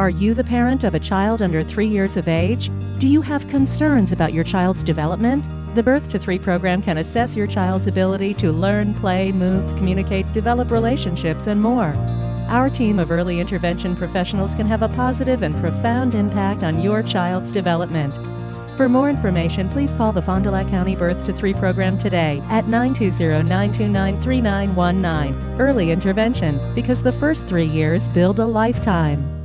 Are you the parent of a child under three years of age? Do you have concerns about your child's development? The Birth to Three program can assess your child's ability to learn, play, move, communicate, develop relationships, and more. Our team of early intervention professionals can have a positive and profound impact on your child's development. For more information, please call the Fond du Lac County Birth to Three program today at 920 929 3919. Early intervention, because the first three years build a lifetime.